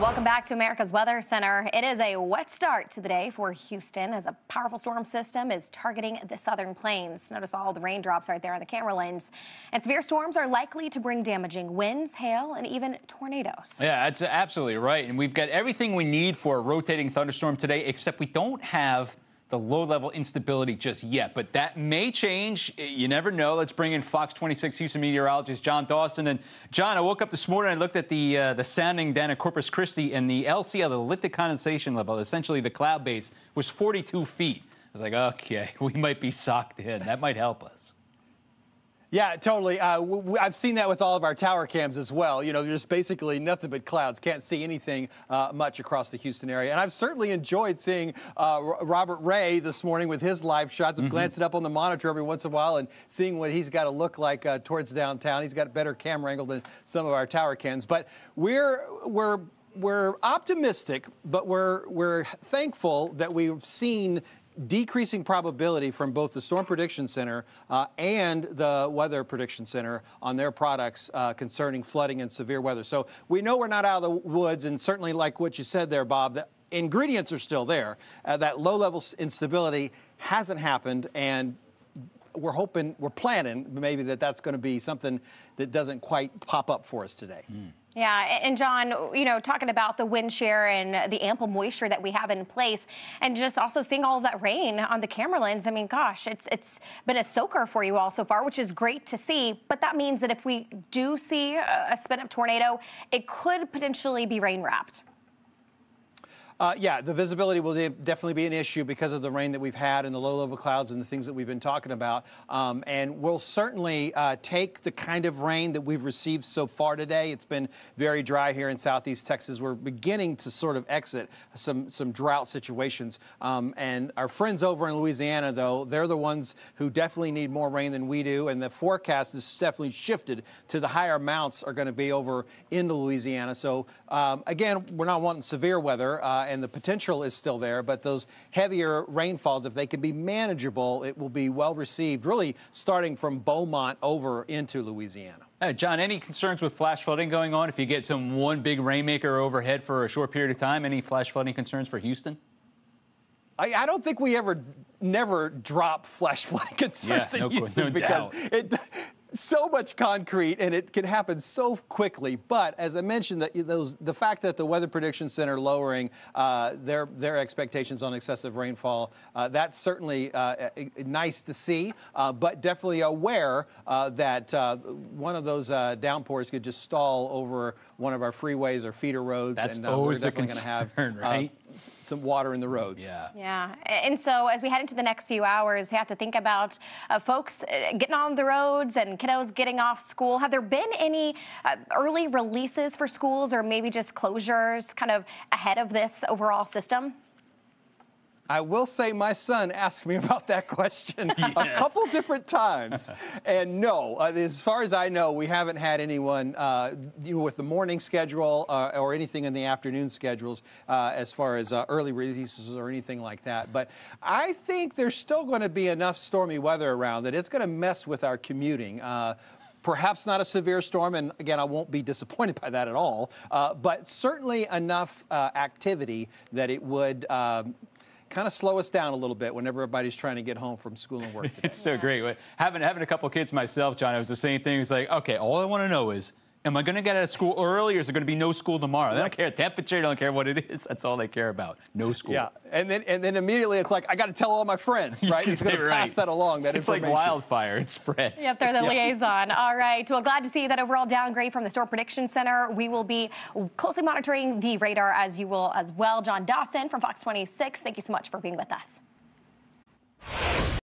Welcome back to America's Weather Center. It is a wet start to the day for Houston as a powerful storm system is targeting the southern plains. Notice all the raindrops right there on the camera lens. And severe storms are likely to bring damaging winds, hail, and even tornadoes. Yeah, that's absolutely right. And we've got everything we need for a rotating thunderstorm today, except we don't have the low level instability just yet, but that may change. You never know. Let's bring in Fox 26 Houston meteorologist John Dawson. And John, I woke up this morning and looked at the uh, the sounding down at Corpus Christi, and the LCL, the lifted condensation level, essentially the cloud base, was 42 feet. I was like, okay, we might be socked in. That might help us. Yeah, totally. Uh, I've seen that with all of our tower cams as well. You know, there's basically nothing but clouds. Can't see anything uh, much across the Houston area. And I've certainly enjoyed seeing uh, Robert Ray this morning with his live shots. I'm mm -hmm. glancing up on the monitor every once in a while and seeing what he's got to look like uh, towards downtown. He's got a better camera angle than some of our tower cams. But we're we're we're optimistic, but we're we're thankful that we've seen decreasing probability from both the Storm Prediction Center uh, and the Weather Prediction Center on their products uh, concerning flooding and severe weather. So we know we're not out of the woods, and certainly like what you said there, Bob, the ingredients are still there. Uh, that low-level instability hasn't happened, and we're hoping, we're planning maybe that that's going to be something that doesn't quite pop up for us today. Mm. Yeah, and John, you know, talking about the wind shear and the ample moisture that we have in place, and just also seeing all that rain on the camera lens. I mean, gosh, it's it's been a soaker for you all so far, which is great to see. But that means that if we do see a spin up tornado, it could potentially be rain wrapped. Uh, yeah, the visibility will definitely be an issue because of the rain that we've had and the low level clouds and the things that we've been talking about. Um, and we'll certainly uh, take the kind of rain that we've received so far today. It's been very dry here in southeast Texas. We're beginning to sort of exit some, some drought situations. Um, and our friends over in Louisiana, though, they're the ones who definitely need more rain than we do. And the forecast is definitely shifted to the higher amounts are going to be over into Louisiana. So, um, again, we're not wanting severe weather. Uh, and the potential is still there, but those heavier rainfalls, if they can be manageable, it will be well received, really starting from Beaumont over into Louisiana. Uh, John, any concerns with flash flooding going on? If you get some one big rainmaker overhead for a short period of time, any flash flooding concerns for Houston? I, I don't think we ever, never drop flash flooding concerns yeah, in no, Houston no because it, so much concrete and it can happen so quickly. But as I mentioned, that those the fact that the Weather Prediction Center lowering uh, their their expectations on excessive rainfall, uh, that's certainly uh, nice to see. Uh, but definitely aware uh, that uh, one of those downpours could just stall over one of our freeways or feeder roads, that's and we're definitely going to have right? Some water in the roads. Yeah. Yeah. And so as we head into the next few hours, we have to think about folks getting on the roads and kiddos getting off school. Have there been any uh, early releases for schools or maybe just closures kind of ahead of this overall system? I will say my son asked me about that question yes. a couple different times. and no, uh, as far as I know, we haven't had anyone uh, with the morning schedule uh, or anything in the afternoon schedules uh, as far as uh, early releases or anything like that. But I think there's still going to be enough stormy weather around that it's going to mess with our commuting. Uh, perhaps not a severe storm, and again, I won't be disappointed by that at all, uh, but certainly enough uh, activity that it would um, kind of slow us down a little bit whenever everybody's trying to get home from school and work. Today. it's so great. Having having a couple kids myself, John, it was the same thing. It's like, okay, all I want to know is Am I going to get out of school early, or is there going to be no school tomorrow? They don't care temperature. They don't care what it is. That's all they care about. No school. Yeah, and then and then immediately it's like I got to tell all my friends, right? He's going to pass that along. That it's like wildfire. It spreads. Yep, they're the yeah. liaison. All right. Well, glad to see that overall downgrade from the Storm Prediction Center. We will be closely monitoring the radar as you will as well. John Dawson from Fox 26. Thank you so much for being with us.